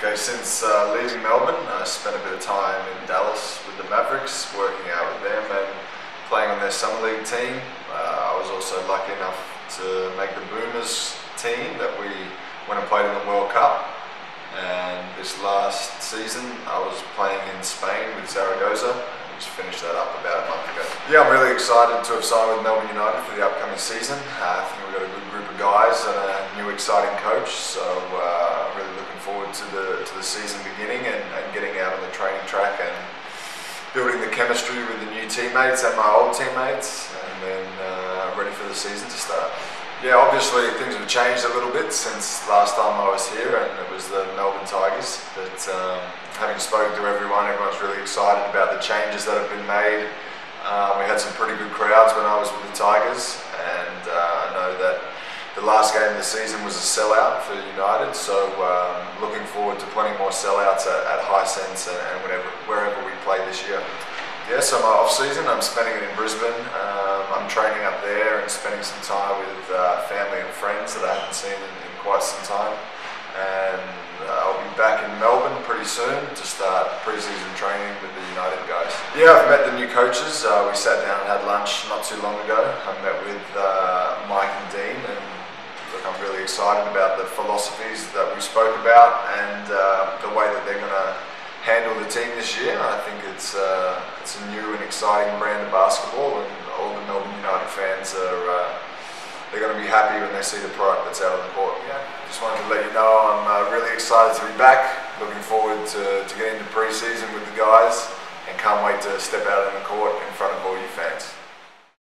Okay, since uh, leaving Melbourne, I spent a bit of time in Dallas with the Mavericks, working out with them and playing on their summer league team. Uh, I was also lucky enough to make the Boomers team that we went and played in the World Cup. And this last season, I was playing in Spain with Zaragoza. and Just finished that up about a month ago. Yeah, I'm really excited to have signed with Melbourne United for the upcoming season. Uh, I think we've got a good group of guys and a new exciting coach. So uh, to the to the season beginning and, and getting out on the training track and building the chemistry with the new teammates and my old teammates, and then uh, ready for the season to start. Yeah, obviously things have changed a little bit since last time I was here, and it was the Melbourne Tigers. But um, having spoken to everyone, everyone's really excited about the changes that have been made. Um, we had some pretty good crowds when I was with the Tigers, and uh, I know that the last game of the season was a sellout for United, so um, looking forward to plenty more sellouts at, at Hisense and, and whenever, wherever we play this year. Yeah, so my off season, I'm spending it in Brisbane. Um, I'm training up there and spending some time with uh, family and friends that I haven't seen in, in quite some time. And uh, I'll be back in Melbourne pretty soon to start pre-season training with the United guys. Yeah, I've met the new coaches. Uh, we sat down and had lunch not too long ago. I met with excited about the philosophies that we spoke about and uh, the way that they're going to handle the team this year. I think it's uh, it's a new and exciting brand of basketball, and all the Melbourne United fans are uh, they're going to be happy when they see the product that's out on the court. Yeah, just wanted to let you know I'm uh, really excited to be back. Looking forward to, to getting into pre-season with the guys, and can't wait to step out on the court in front of